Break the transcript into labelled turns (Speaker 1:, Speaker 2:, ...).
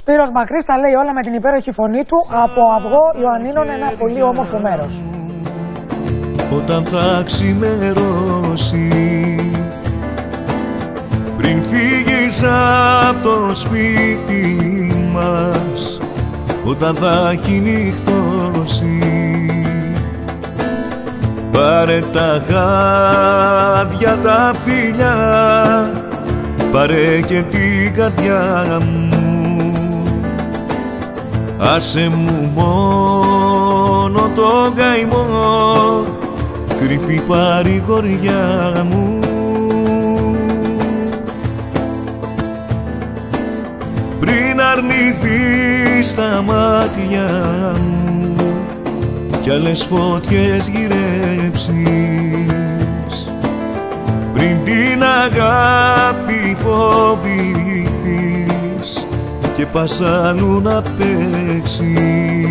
Speaker 1: Σπύρος Μακρύς τα λέει όλα με την υπέροχη φωνή του από Αυγό Ιωαννίνων, ένα πολύ όμορφο μέρος.
Speaker 2: Όταν θα ξημερώσει πριν φύγεις από το σπίτι μας όταν θα έχει νυχτώσει Πάρε τα χάδια τα φιλιά Πάρε και την καρδιά μου Άσε μου μόνο το καημό. Κρυφή παρηγοριά μου. Πριν αρνηθείς τα μάτια μου κι άλλες φώτιες γυρέψεις. Πριν την αγάπη φοβηθείς και πας αλλού να παίξεις